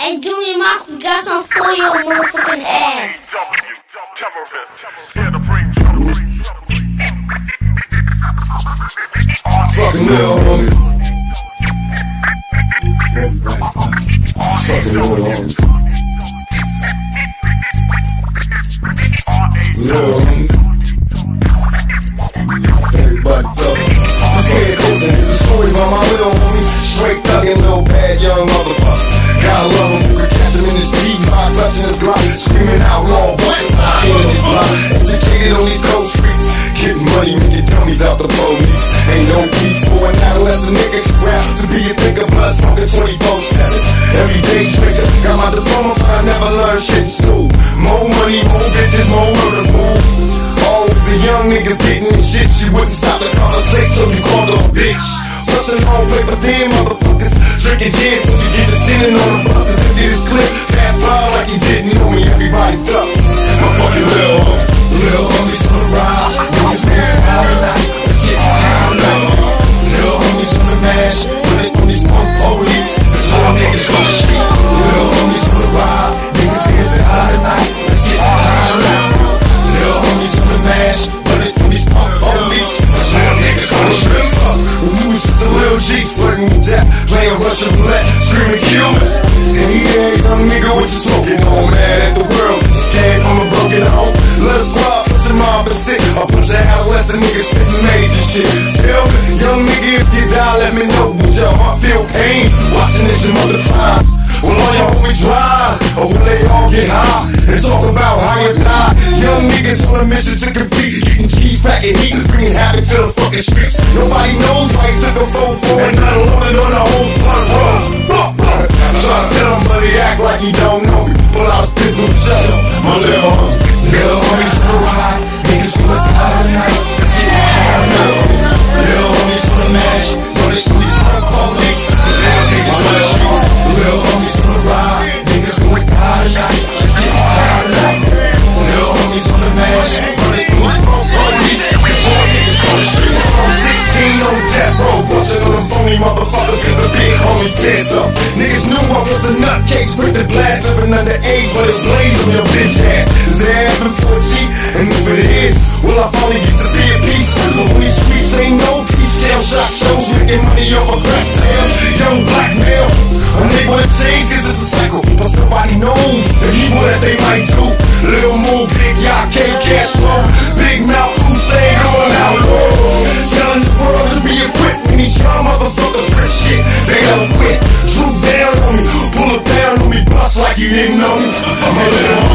And Junior Mock, we got some for your motherfucking ass. Fucking little homies. Everybody fucking little homies. Little homies. Everybody fucking. I'm scared listen, it's a story about my little homies. Straight thuggin' little bad young motherfuckers. Gotta love them, you can catch him in his G-Block, touching his block, screaming outlaw, bustin' in his block. Educated on these cold streets, getting money, making dummies out the police. Ain't no peace for an adolescent nigga rap to be a thinker, blood smoking 24-7. Everyday trigger, got my diploma, but I never learned shit in school. More money, more bitches, more murder, fool. All the young niggas getting this shit, she wouldn't stop the conversation, so you called her a bitch. Bustin' on paper thin motherfuckers, drinking gin, you get to sinning on the buses. Empty this clip, pass by like you didn't know me, everybody duck. My fucking little homies, little homies on the ride, niggas man high tonight, let's get high tonight. Little homies on the mash, running on these punk police, that's all niggas me. And yeah, young nigga, what you smoking on, man? At the world, just came from a broken home. Us squad, put your mob and sit. A bunch of adolescent niggas spitting major shit. Tell me, young nigga, if you die, let me know. Would your heart feel pain? Watching as your mother cries. Will all your homies ride? Or will they all get high? And talk about how you die. Young niggas on a mission to compete. Getting cheese, packing heat, bringing havoc to the fucking streets. Nobody knows why he took a phone for and not loaded on the whole front row. Like he don't know me. Pull out his pistol shut up. My little homies, little homies the ride. Niggas from the fly tonight. Let's get high. Little homies the mash. Running through these punk police. Little niggas on the streets. Little homies the ride. Niggas going high tonight. Let's get high tonight. Little homies on the mash. Running through these punk police. Little niggas on the streets. I'm 16 on death row. Busting on them phony motherfuckers. The said something. Niggas knew I was a nutcase. Quick to blast. Living underage. But it's blaze on your bitch ass. Know me. I'm a little.